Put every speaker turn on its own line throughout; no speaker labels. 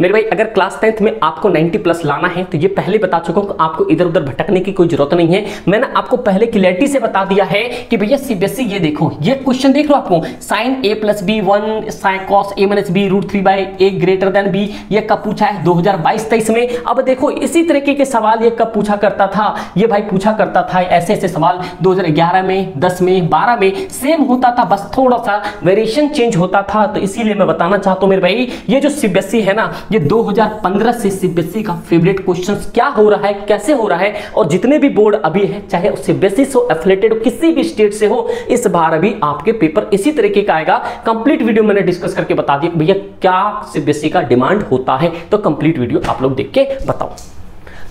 मेरे भाई, अगर क्लास टेंथ में आपको 90 प्लस लाना है तो ये पहले बता चुका हूँ आपको इधर उधर भटकने की कोई ज़रूरत नहीं है। मैंने आपको पहले क्लियरिटी से बता दिया है कि भैया सीबीएसई ये देखो, ये क्वेश्चन देख लो आपको। Sine A plus B one sine cos A minus B root three by A greater than B ये कब पूछा है? 2022-23 में। अब देखो, इसी तरीके के सवाल ये कब पूछा करता था? ये भाई पूछा करता था ऐसे ऐसे सवाल 2011 में 10 में 12 में। सेम होता था, बस थोड़ा सा वेरिएशन चेंज होता था तो इसीलिए मैं बताना चाहता हूँ मेरे भाई, ये जो सीबीएसई है ना ये 2015 से सीबीएसई का फेवरेट क्वेश्चंस क्या हो रहा है, कैसे हो रहा है, और जितने भी बोर्ड अभी है, चाहे सीबीएसई से एफिलेटेड हो, किसी भी स्टेट से हो, इस बार अभी आपके पेपर इसी तरीके का आएगा। कंप्लीट वीडियो मैंने डिस्कस करके बता दिया, भैया, क्या सीबीएसई का डिमांड होता है? तो कंप्लीट वीडियो आप लोग देख के बताओ।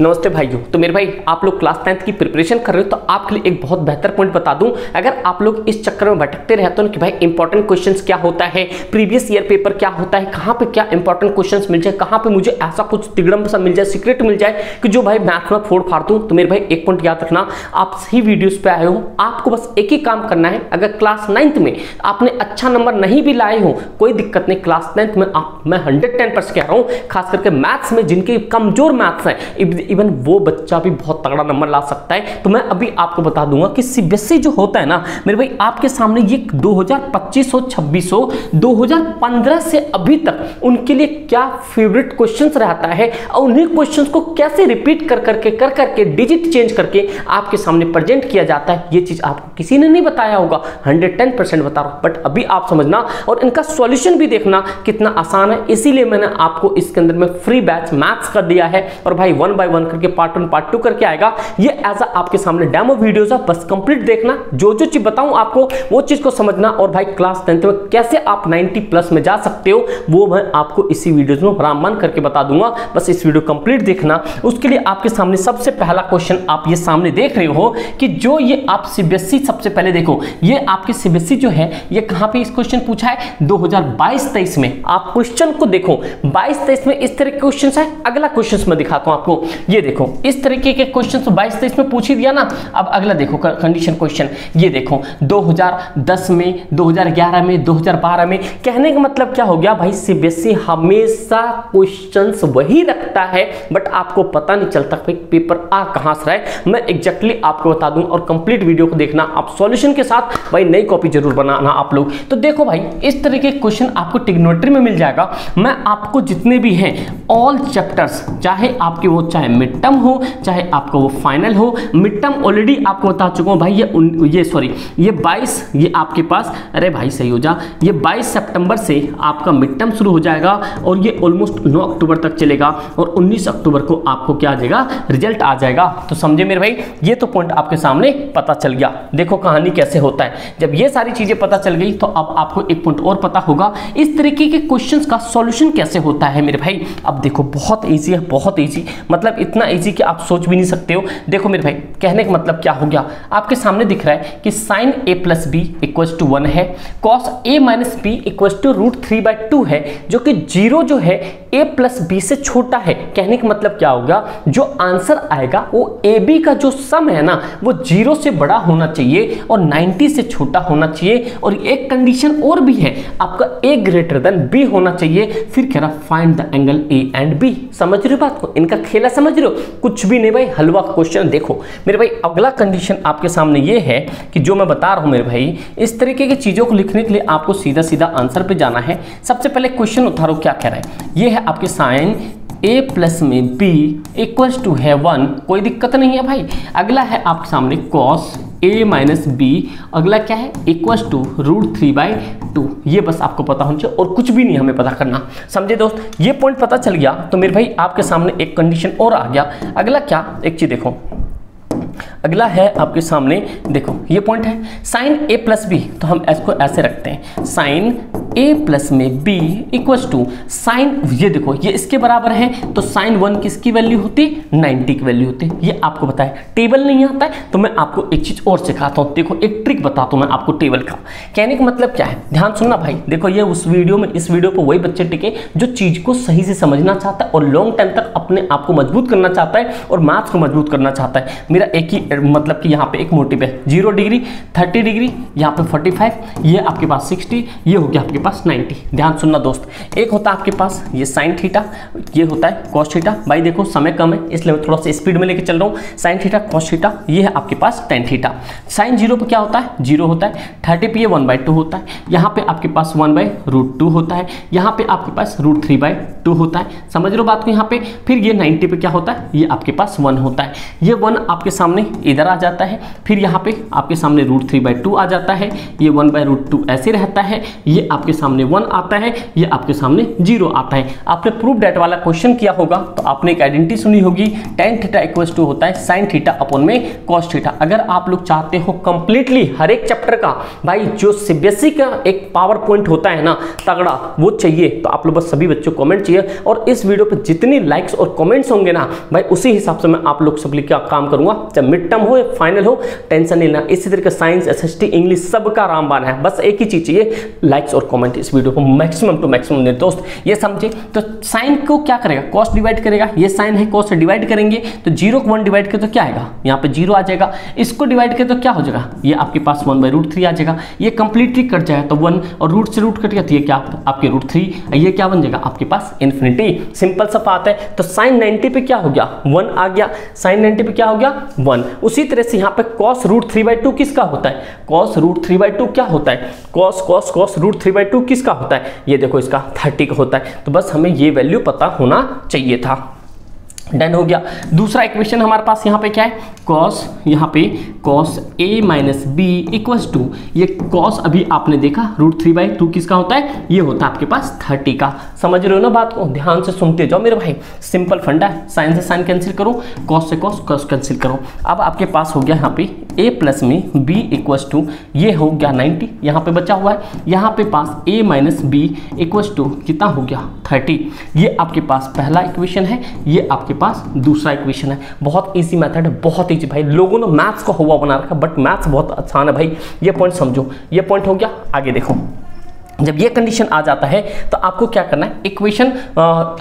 नमस्ते भाइयों तो मेरे भाई, आप लोग क्लास टेंथ की प्रिपरेशन कर रहे हो तो आपके लिए एक बहुत बेहतर पॉइंट बता दूँ। अगर आप लोग इस चक्कर में भटकते रहते हो कि भाई इंपॉर्टेंट क्वेश्चंस क्या होता है प्रीवियस ईयर पेपर क्या होता है, कहाँ पे क्या इंपॉर्टेंट क्वेश्चंस मिल जाए, कहाँ पे मुझे ऐसा कुछ तिगड़म सा मिल जाए सीक्रेट मिल जाए कि जो भाई मैथ में फोड़ फाड़ दूँ तो मेरे भाई एक पॉइंट याद रखना, आप सही वीडियोज़ पे आए हो, आपको बस एक ही काम करना है, अगर क्लास नाइन्थ में आपने अच्छा नंबर नहीं भी लाए हो, कोई दिक्कत नहीं क्लास टेंथ में आप, मैं हंड्रेड कह रहा हूँ, खास करके मैथ्स में जिनके कमज़ोर मैथ्स हैं इवन वो बच्चा भी बहुत तगड़ा नंबर ला सकता है। तो मैं अभी आपको बता दूँगा कि सीबीएसई जो होता है ना, मेरे भाई आपके सामने ये 2025 हो 26 हो 2015 से अभी तक उनके लिए क्या फेवरेट क्वेश्चंस रहता है और उन्हीं क्वेश्चंस को कैसे रिपीट कर करके कर करके डिजिट चेंज करके आपके सामने प्रेजेंट किया जाता है, ये चीज़ आपको किसी ने नहीं बताया होगा। हंड्रेड बता रहा बट अभी आप समझना और इनका सॉल्यूशन भी देखना कितना आसान है। इसीलिए मैंने आपको इसके अंदर में फ्री बैच मैथ्स कर दिया है और भाई वन बाय वन करके पार्ट वन पार्ट टू करके आएगा। ये एज अ आपके सामने डेमो वीडियोस है, बस कंप्लीट देखना। जो जो चीज़ बताऊँ आपको, वो चीज़ को समझना और भाई क्लास टेंथ में कैसे आप 90 प्लस में जा सकते हो, वो मैं आपको इसी वीडियोस में राममान करके बता दूँगा। बस इस वीडियो कंप्लीट देखना। उसके लिए आपके सामने सबसे पहला क्वेश्चन आप ये सामने देख रहे हो कि जो ये आप सीबीएसई सबसे पहले देखो, ये आपके सीबीएसई जो है, ये कहाँ पे इस क्वेश्चन पूछा है? 2022-23 में। आप क्वेश्चन को देखो। 22-23 में इस तरह के क्वेश्चन है। अगला क्वेश्चन मैं दिखाता हूँ आपको। ये देखो, इस तरीके के क्वेश्चन तो 22 23 में पूछ ही दिया ना। अब अगला देखो कंडीशन क्वेश्चन ये देखो 2010 में 2011 में 2012 में, कहने का मतलब क्या हो गया? भाई सीबीएसई हमेशा क्वेश्चंस वही रखता है बट आपको पता नहीं चलता भाई पेपर आ कहाँ से रहा है। मैं एग्जैक्टली आपको बता दूँ और कंप्लीट वीडियो को देखना, आप सॉल्यूशन के साथ, भाई, नई कॉपी ज़रूर बनाना आप लोग। तो देखो भाई, इस तरह के क्वेश्चन आपको टिग्नोट्री में मिल जाएगा। मैं आपको जितने भी हैं ऑल चैप्टर्स चाहे आपके वो, चाहे मिड टर्म हो, चाहे आपका वो फाइनल हो मिड टर्म ऑलरेडी आपको बता चुका हूँ, भाई ये ये सॉरी ये 22 ये आपके पास, अरे भाई सही हो जा, ये 22 सितंबर से आपका मिड टर्म शुरू हो जाएगा और ये ऑलमोस्ट 9 अक्टूबर तक चलेगा और 19 अक्टूबर को आपको क्या आ जाएगा रिज़ल्ट आ जाएगा। तो समझे मेरे भाई, ये तो पॉइंट आपके सामने पता चल गया। देखो कहानी कैसे होता है। जब ये सारी चीज़ें पता चल गई तो अब आपको एक पॉइंट और पता होगा, इस तरीके के क्वेश्चन का सोल्यूशन कैसे होता है मेरे भाई? अब देखो, बहुत ईजी है, बहुत ईजी मतलब इतना ईजी कि आप सोच भी नहीं सकते हो। देखो मेरे भाई, कहने का मतलब क्या हो गया? आपके सामने दिख रहा है कि sine A plus B equal to one है। Cos A minus B equal to root three by two है, जो कि ज़ीरो जो है ए प्लस बी से छोटा है। कहने का मतलब क्या होगा जो आंसर आएगा, वो ए बी का जो सम है ना, वो ज़ीरो से बड़ा होना चाहिए और 90 से छोटा होना चाहिए और एक कंडीशन और भी है। आपका ए ग्रेटर देन बी होना चाहिए। फिर कह रहा find the angle A and B समझ रहे हो बात को? इनका खेला समझ रहे हो? कुछ भी नहीं भाई, हलवा क्वेश्चन देखो। मेरे भाई, अगला कंडीशन आपके सामने ये है कि जो मैं बता रहा हूँ मेरे भाई, इस तरीके की चीज़ों को लिखने के लिए आपको सीधा सीधा आंसर पर जाना है। सबसे पहले क्वेश्चन उतारो, क्या कह रहा है? ये है आपके साइन ए प्लस में बी इक्वल्स टू है वन कोई दिक्कत नहीं है भाई। अगला है आपके सामने कॉस ए माइनस बी अगला क्या है? Equals to root three by two ये बस आपको पता होना चाहिए और कुछ भी नहीं हमें पता करना। समझे दोस्त, ये पॉइंट पता चल गया तो मेरे भाई आपके सामने एक कंडीशन और आ गया। अगला क्या? एक चीज़ देखो। अगला है आपके सामने, देखो, ये पॉइंट है। साइन ए प्लस बी तो हम इसको ऐसे रखते हैं। साइन ए प्लस में बी इक्व टू साइन, ये देखो, ये इसके बराबर है तो साइन वन किसकी वैल्यू होती? नाइनटी की वैल्यू होती। ये आपको है टेबल नहीं आता है तो मैं आपको एक चीज़ और सिखाता हूँ। देखो, एक ट्रिक बताता हूँ मैं आपको टेबल का। कहने का मतलब क्या है? ध्यान सुनना भाई। देखो, ये उस वीडियो में, इस वीडियो पर वही बच्चे टिके जो चीज़ को सही से समझना चाहता है और लॉन्ग टाइम तक अपने आप को मज़बूत करना चाहता है और मैथ्स को मज़बूत करना चाहता है। मेरा एक ही मतलब कि यहाँ पे एक मोटिव है। ज़ीरो डिग्री थर्टी डिग्री यहाँ पे फोर्टी फाइव ये आपके पास सिक्सटी ये हो गया आपके पास नाइन्टी ध्यान सुनना दोस्त, एक होता है आपके पास ये साइन थीटा ये होता है कॉस थीटा भाई देखो, समय कम है, इसलिए मैं थोड़ा सा स्पीड में लेके चल रहा हूँ। साइन थीटा कॉस थीटा ये है आपके पास टेन थीटा साइन ज़ीरो पे क्या होता है? ज़ीरो होता है। थर्टी पे ये वन बाई टू होता है। यहाँ पे आपके पास वन बाई रूट टू होता है। यहाँ पे आपके पास रूट थ्री बाई टू होता है। समझ हो बात को यहाँ पे? फिर ये नाइन्टी पे क्या होता है? ये आपके पास वन होता है। ये वन आपके सामने इधर आ जाता है, फिर यहाँ पे आपके सामने रूट थ्री बाई टू आ जाता है, ये वन बाई रूट टू ऐसे रहता है, ये आपके सामने वन आता है, ये आपके सामने ज़ीरो आता है। आपने प्रूफ डेट वाला क्वेश्चन किया होगा तो आपने एक आइडेंटिटी सुनी होगी टेन थीटा इक्वल टू होता है साइन थीटा अपॉन में कॉस थीटा अगर आप लोग चाहते हो कंप्लीटली हर एक चैप्टर का, भाई, जो सीबीएसई का एक पावर पॉइंट होता है ना, तगड़ा, वो चाहिए तो आप लोग बस सभी बच्चों कमेंट चाहिए, और इस वीडियो पे जितनी लाइक्स और कमेंट्स होंगे ना, भाई, उसी हिसाब से मैं आप लोग सब लिख काम करूँगा, जब मिड टर्म हो या फाइनल हो टेंशन नहीं लेना। इसी तरीके science S S T English सबका रामबान है। बस एक ही चीज़ चाहिए लाइक्स और कमेंट इस वीडियो को मैक्सिमम टू मैक्सिमम दोस्त, ये समझे? तो साइन को क्या करेगा? कॉस्ट डिवाइड करेगा। ये साइन है कॉस्ट डिवाइड करेंगे। तो ज़ीरो को वन डिवाइड करे तो क्या आएगा? यहाँ पे ज़ीरो आ जाएगा। इसको डिवाइड करे तो क्या हो जाएगा? ये आपके पास वन बाई रूट थ्री आ जाएगा। ये कंप्लीटली कट जाएगा तो वन और रूट से रूट कट गया तो ये क्या? आपके रूट थ्री ये क्या बन जाएगा? आपके पास इन्फिनिटी सिंपल सा बात है। तो साइन नाइनटी पे क्या हो गया? वन आ गया। साइन नाइनटी पे क्या हो गया? वन उसी तरह से यहाँ पे cos root three by two किसका होता है? Cos root three by two क्या होता है? Cos cos cos root three by two किसका होता है? ये देखो इसका थर्टी का होता है। तो बस हमें ये वैल्यू पता होना चाहिए था। डन हो गया। दूसरा इक्वेशन हमारे पास यहाँ पे क्या है? कॉस यहाँ पे cos A minus B equals to ये कॉस अभी आपने देखा रूट थ्री बाई टू किसका होता है? ये होता है आपके पास थर्टी का। समझ रहे हो ना बात को? ध्यान से सुनते जाओ मेरे भाई। सिंपल फंडा है। साइन से साइन कैंसिल करो कॉस से कॉस कॉस कैंसिल करो। अब आपके पास हो गया यहाँ पे ए प्लस में बी इक्वस टू ये हो गया नाइन्टी यहाँ पे बचा हुआ है। यहाँ पे पास A minus B equals to कितना हो गया? थर्टी ये आपके पास पहला इक्वेशन है, ये आपके पास दूसरा इक्वेशन है। बहुत ईजी मेथड है बहुत ईजी भाई, लोगों ने मैथ्स को हुआ बना रखा बट मैथ्स बहुत आसान है। भाई, ये पॉइंट समझो। ये पॉइंट हो गया, आगे देखो। जब ये कंडीशन आ जाता है तो आपको क्या करना है? इक्वेशन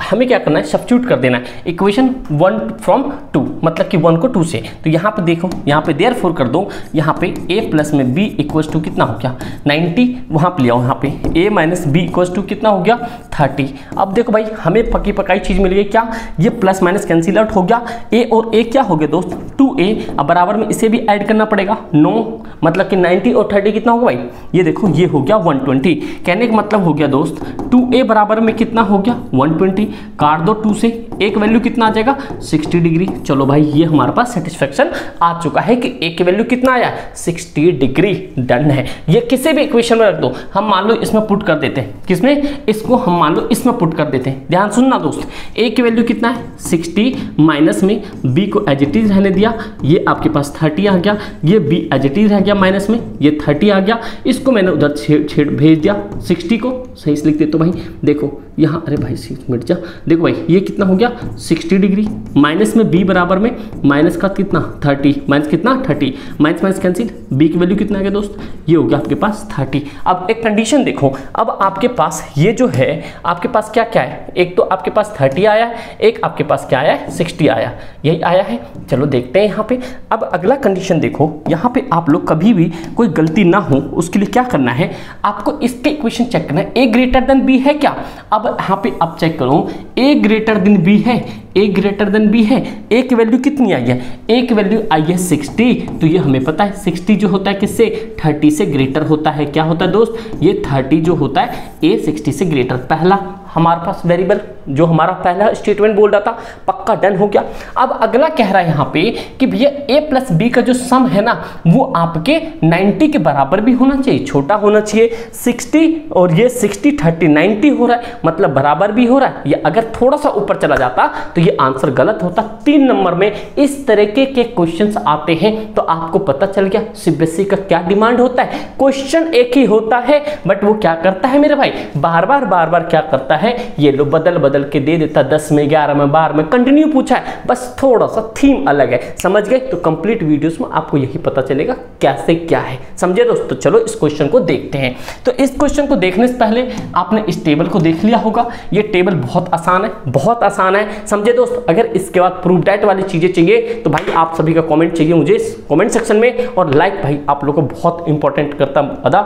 हमें क्या करना है? सब्स्टिट्यूट कर देना है। इक्वेशन वन फ्रॉम टू मतलब कि वन को टू से। तो यहाँ पे देखो, यहाँ पे देयर फोर कर दो, यहाँ पे ए प्लस में बी इक्वल्स टू कितना हो गया? 90 वहाँ पे ले आओ यहाँ पे। A minus B equals to कितना हो गया? 30 अब देखो भाई, हमें पकी पकाई चीज़ मिल गई क्या? ये प्लस माइनस कैंसिल आउट हो गया। ए और ए क्या हो गया दोस्त? टू ए अब बराबर में इसे भी ऐड करना पड़ेगा। नो मतलब कि 90 और 30 कितना होगा भाई? ये देखो, ये हो गया 120 कहने का मतलब हो गया दोस्त, टू ए बराबर में कितना हो गया? 120 काट दो टू से। एक वैल्यू कितना आ जाएगा? 60 डिग्री। चलो भाई, ये हमारे पास सेटिस्फेक्शन आ चुका है कि एक की वैल्यू कितना आया? 60 डिग्री। डन है। ये किसी भी इक्वेशन में रख दो। हम मान लो इसमें पुट कर देते हैं। किसमें इसको हम मान लो इसमें पुट कर देते हैं। ध्यान सुनना दोस्त ए की वैल्यू कितना है? 60 माइनस में बी को एजिटिव रहने दिया। ये आपके पास 30 आ गया। ये बी एजिटिव रह गया माइनस में। ये 30 आ गया। इसको मैंने उधर छेड़ भेज दिया। 60 को। सही से लिख दे तो भाई। देखो यहाँ, अरे भाई सी मिट जा। देखो भाई, ये कितना हो गया? 60 डिग्री। माइनस में b बराबर में, माइनस का कितना? 30 माइनस कितना? 30 माइनस माइनस कैंसिल। b की वैल्यू कितना आ गया दोस्त? ये हो गया आपके पास 30 अब एक कंडीशन देखो। अब आपके पास ये जो है, आपके पास क्या क्या है? एक तो आपके पास 30 आया है एक आपके पास क्या आया? है 60 आया। यही आया है। चलो देखते हैं यहाँ पे। अब अगला कंडीशन देखो। यहाँ पे आप लोग कभी भी कोई गलती ना हो, उसके लिए क्या करना है? आपको इसके इक्वेशन चेक करना है। ए ग्रेटर देन बी है क्या? अब यहाँ पे अब चेक करो ए ग्रेटर देन बी है ए ग्रेटर देन बी है ए की वैल्यू कितनी आई है? ए की वैल्यू आई है सिक्सटी तो ये हमें पता है सिक्सटी जो होता है किससे? थर्टी से ग्रेटर होता है। क्या होता है दोस्त? ये थर्टी जो होता है ए सिक्सटी से ग्रेटर पहला। हमारे पास वेरिएबल जो हमारा पहला स्टेटमेंट बोल रहा था, पक्का डन हो गया। अब अगला कह रहा है यहाँ पे कि भैया ए प्लस बी का जो सम है ना, वो आपके 90 के बराबर भी होना चाहिए, छोटा होना चाहिए 60 और ये 60 30 90 हो रहा है मतलब बराबर भी हो रहा है। ये अगर थोड़ा सा ऊपर चला जाता तो ये आंसर गलत होता। तीन नंबर में इस तरीके के क्वेश्चन आते हैं तो आपको पता चल गया सीबीएसई का क्या डिमांड होता है। क्वेश्चन एक ही होता है बट वो क्या करता है मेरे भाई? बार बार बार बार क्या करता है? ये लो बदल बदल के दे देता दस में, ग्यारह में, बारह में। कंटिन्यू पूछा है, बस थोड़ा सा थीम अलग है। समझ गए? तो कंप्लीट वीडियोस में आपको यही पता चलेगा कैसे क्या है। समझे दोस्तों? तो चलो इस क्वेश्चन को देखते हैं। तो इस क्वेश्चन को देखने से पहले आपने इस टेबल को देख लिया होगा। ये टेबल बहुत आसान है, बहुत आसान है। समझे दोस्त? अगर इसके बाद प्रूफ डेट वाली चीज़ें चाहिए तो भाई आप सभी का कॉमेंट चाहिए मुझे कॉमेंट सेक्शन में। और लाइक भाई आप लोग को बहुत इंपॉर्टेंट करता अदा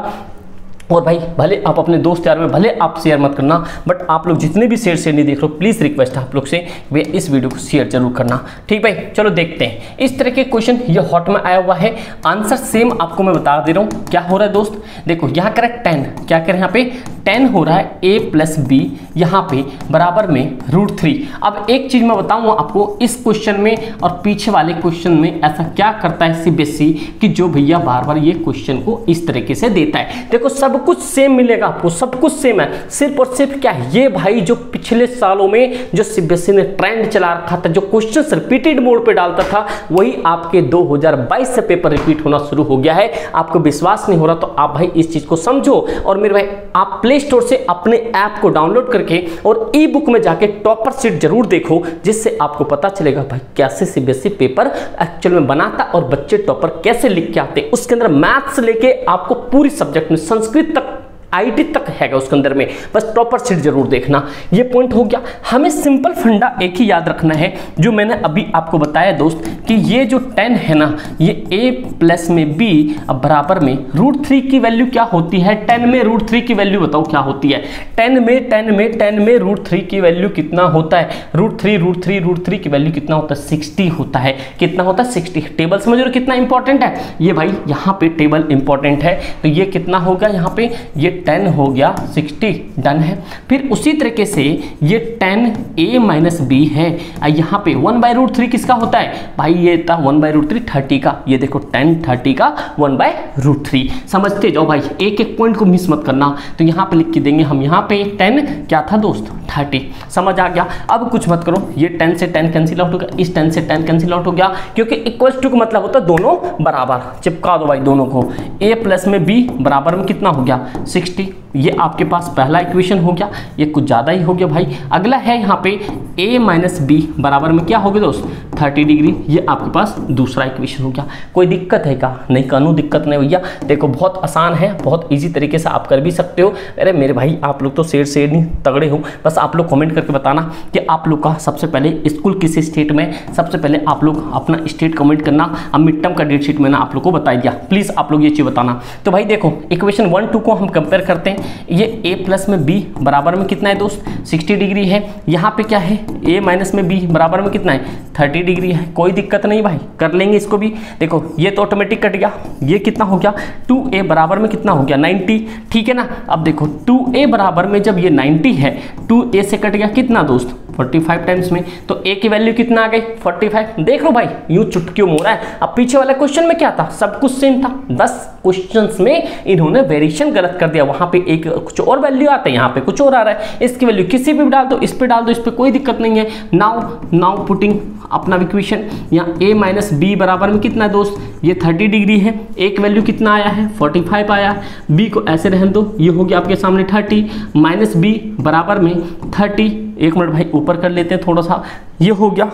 और भाई, भले आप अपने दोस्त यार में, भले आप शेयर मत करना बट आप लोग जितने भी शेयर शेयर नहीं देख रहे हो प्लीज़ रिक्वेस्ट है आप लोग से वे इस वीडियो को शेयर ज़रूर करना। ठीक भाई, चलो देखते हैं। इस तरह के क्वेश्चन ये हॉट में आया हुआ है। आंसर सेम आपको मैं बता दे रहा हूँ। क्या हो रहा है दोस्त? देखो, यहाँ करेक्ट टेन क्या करें यहाँ पे? टेन हो रहा है ए प्लस बी यहाँ पे बराबर में रूट थ्री अब एक चीज़ मैं बताऊँ आपको, इस क्वेश्चन में और पीछे वाले क्वेश्चन में ऐसा क्या करता है सीबीएसई कि जो भैया बार बार ये क्वेश्चन को इस तरीके से देता है। देखो, सब कुछ सेम मिलेगा आपको, सब कुछ सेम है। सिर्फ़ और सिर्फ़ क्या है? ये भाई जो पिछले सालों में जो सीबीएसई ने ट्रेंड चला रखा था, जो क्वेश्चन रिपीटेड मोड पे डालता था, वही आपके 2022 से पेपर रिपीट होना शुरू हो गया है। आपको विश्वास नहीं हो रहा तो आप भाई इस चीज़ को समझो। और मेरे भाई, आप प्ले स्टोर से अपने ऐप को डाउनलोड करके और ई बुक में जाके टॉपर सीट ज़रूर देखो, जिससे आपको पता चलेगा भाई कैसे सीबीएसई पेपर एक्चुअल में बनाता और बच्चे टॉपर कैसे लिख के आते। उसके अंदर मैथ्स लेके आपको पूरी सब्जेक्ट में संस्कृत आईटी तक है उसके अंदर में। बस टॉपर सीट ज़रूर देखना। ये पॉइंट हो गया। हमें सिंपल फंडा एक ही याद रखना है, जो मैंने अभी आपको बताया दोस्त, कि ये जो टेन है ना, ये ए प्लस में बी अब बराबर में रूट थ्री की वैल्यू क्या होती है? टेन में रूट थ्री की वैल्यू बताओ क्या होती है? टेन में टेन में टेन में रूट थ्री की वैल्यू कितना होता है? Root three root three root three की वैल्यू कितना होता है? सिक्सटी होता है। कितना होता है? सिक्सटी टेबल समझ रहे कितना इंपॉर्टेंट है? ये भाई यहाँ पे टेबल इंपॉर्टेंट है। तो ये कितना होगा यहाँ पे? ये टेन हो गया सिक्सटी डन है। फिर उसी तरीके से ये टेन ए माइनस बी है। यहाँ पे वन बाई रूट थ्री किसका होता है? भाई ये था one by root three thirty का। ये देखो टेन थर्टी का वन बाई रूट थ्री समझते जाओ भाई, एक एक पॉइंट को मिस मत करना। तो यहाँ पे लिख के देंगे हम यहाँ पे टेन क्या था दोस्त? थर्टी समझ आ गया? अब कुछ मत करो। ये टेन से टेन कैंसिल आउट हो गया। इस टेन से टेन कैंसिल आउट हो गया। क्योंकि इक्वल टू का मतलब होता है दोनों बराबर। चिपका दो भाई दोनों को। ए प्लस में बी बराबर में कितना हो गया? सिक्सटी ये आपके पास पहला इक्वेशन हो गया, ये कुछ ज़्यादा ही हो गया भाई। अगला है यहाँ पे a माइनस बी बराबर में क्या हो गया दोस्त? 30 डिग्री, ये आपके पास दूसरा इक्वेशन हो गया। कोई दिक्कत है क्या नहीं कानू दिक्कत नहीं भैया। देखो, बहुत आसान है, बहुत ईजी तरीके से आप कर भी सकते हो। अरे मेरे भाई, आप लोग तो शेर शेर नहीं तगड़े हो। बस आप लोग कॉमेंट करके बताना कि आप लोग का सबसे पहले स्कूल किस स्टेट में? सबसे पहले आप लोग अपना स्टेट कमेंट करना। अब मिड टर्म का डेट शीट मैंने आप लोग को बता दिया। प्लीज़ आप लोग ये चीज़ बताना। तो भाई देखो इक्वेशन वन टू को हम कंपेयर करते हैं। ये a प्लस में b बराबर में कितना है दोस्त? 60 डिग्री है। यहाँ पे क्या है? A माइनस में b बराबर में कितना है? 30 डिग्री है। कोई दिक्कत नहीं भाई, कर लेंगे इसको भी। देखो, ये तो ऑटोमेटिक कट गया। ये कितना हो गया? 2a बराबर में कितना हो गया? 90 ठीक है ना? अब देखो 2a बराबर में जब ये 90 है 2a से कट गया कितना दोस्त? 45 टाइम्स में। तो a की वैल्यू कितना आ गई? 45 देख लो भाई, यूँ चुटकियों हो रहा है। अब पीछे वाला क्वेश्चन में क्या था? सब कुछ सेम था। 10 क्वेश्चंस में इन्होंने वेरिएशन गलत कर दिया। वहाँ पे एक कुछ और वैल्यू आता है, यहाँ पे कुछ और आ रहा है। इसकी वैल्यू किसी भी डाल दो, इस पे डाल दो, इस पे कोई दिक्कत नहीं है। नाउ नाउ पुटिंग अपना इक्वेशन यहाँ a माइनस बी बराबर में कितना है दोस्त? ये 30 डिग्री है। एक वैल्यू कितना आया है? 45 आया b को ऐसे रहने दो, ये हो गया आपके सामने 30 माइनस बी बराबर में 30 एक मिनट भाई, ऊपर कर लेते हैं थोड़ा सा। ये हो गया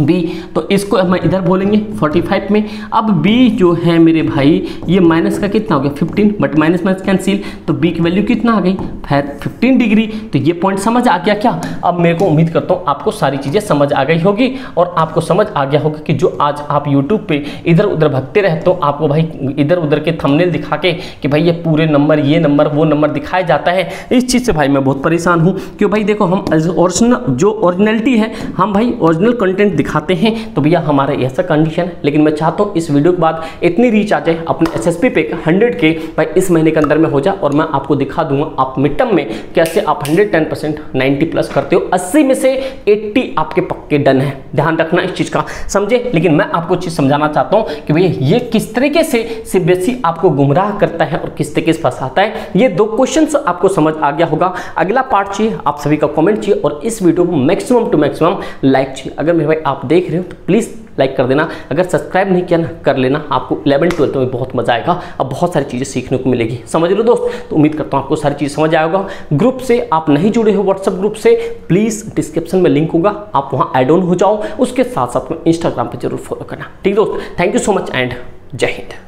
बी तो इसको हम इधर बोलेंगे 45 में। अब बी जो है मेरे भाई, ये माइनस का कितना हो गया? 15 बट माइनस माइनस कैंसिल तो बी की वैल्यू कितना आ गई? 15 डिग्री तो ये पॉइंट समझ आ गया क्या? अब मेरे को उम्मीद करता हूँ आपको सारी चीज़ें समझ आ गई होगी, और आपको समझ आ गया होगा कि जो आज आप यूट्यूब पे इधर उधर भगते रहते हो आपको भाई इधर उधर के थमनेल दिखा के कि भाई ये पूरे नंबर ये नंबर वो नंबर दिखाया जाता है। इस चीज़ से भाई मैं बहुत परेशान हूँ क्यों भाई देखो हम ओरिजिनल जो ओरिजिनलिटी है, हम भाई ओरिजिनल कंटेंट दिखाते हैं तो भैया हमारा ऐसा कंडीशन है। लेकिन मैं चाहता हूँ इस वीडियो के बाद इतनी रीच आ जाए, अपने एस एस पे हंड्रेड के भाई इस महीने के अंदर में हो जाए और मैं आपको दिखा दूँगा आप मिड टर्म में कैसे आप hundred ten percent ninety plus करते हो। अस्सी में से एट्टी आपके पक्के डन है। ध्यान रखना इस चीज़ का, समझे? लेकिन मैं आपको चीज़ समझाना चाहता हूँ कि भैया ये किस तरीके से सीबीएसई आपको गुमराह करता है और किस तरीके से फंसाता है, ये दो क्वेश्चन आपको समझ आ गया होगा। अगला पार्ट चाहिए, आप सभी का कॉमेंट चाहिए और इस वीडियो को मैक्सिमम टू मैक्सिमम लाइक चाहिए। अगर मेरे भाई आप देख रहे हो तो प्लीज़ लाइक कर देना। अगर सब्सक्राइब नहीं किया ना, कर लेना। आपको इलेवन ट्वेल्थ में बहुत मज़ा आएगा अब बहुत सारी चीज़ें सीखने को मिलेगी। समझ लो दोस्त? तो उम्मीद करता हूँ आपको सारी चीज़ समझ आएगा ग्रुप से आप नहीं जुड़े हो व्हाट्सअप ग्रुप से प्लीज़ डिस्क्रिप्शन में लिंक होगा। आप वहाँ एड ऑन हो जाओ। उसके साथ साथ में इंस्टाग्राम पर ज़रूर फॉलो करना। ठीक दोस्त? Thank you so much and जय हिंद।